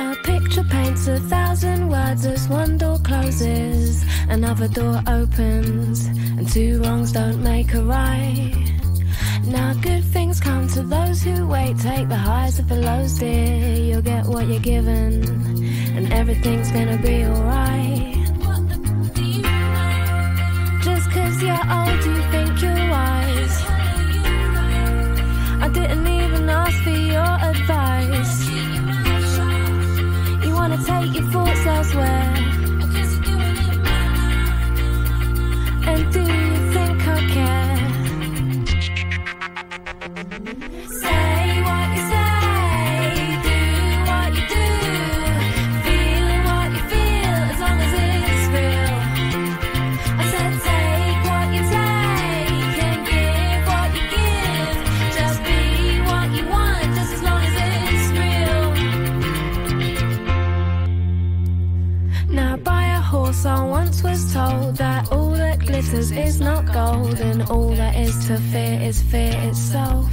A picture paints a thousand words as one door closes, another door opens, and two wrongs don't make a right. Now good things come to those who wait. Take the highs of the lows, dear. You'll get what you're given, and everything's gonna be alright. Just cause you're old, take your thoughts that all that glitters is not gold, and all that is to fear is fear itself.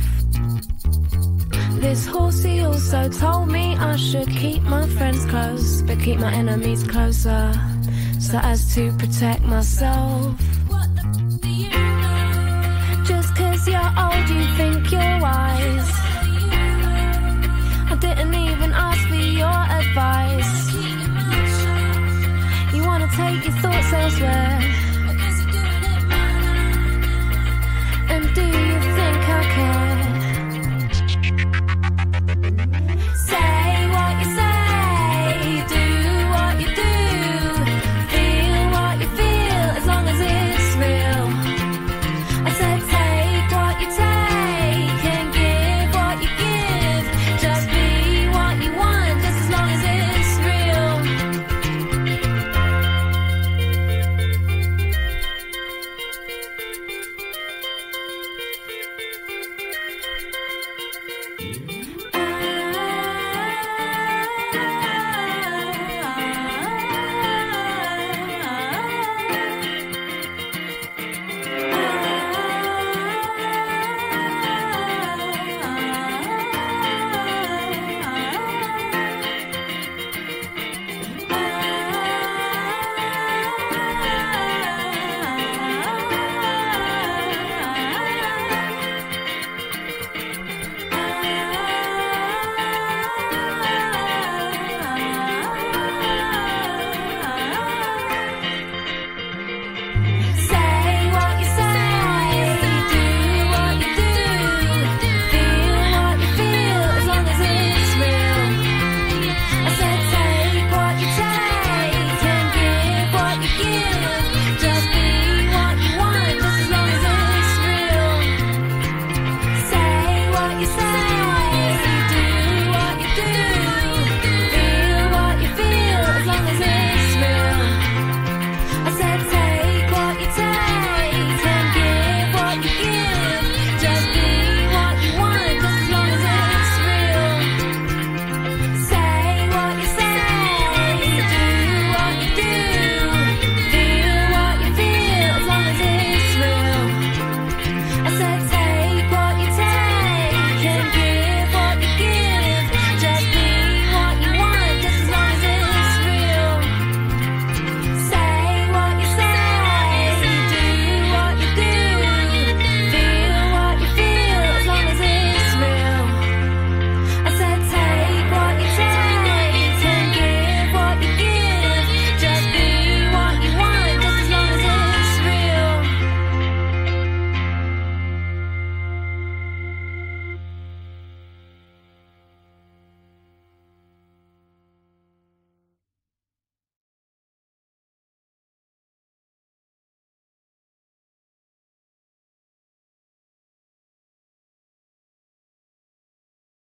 This horsey also told me I should keep my friends close, but keep my enemies closer, so as to protect myself. Just cause you're old, you think you're you.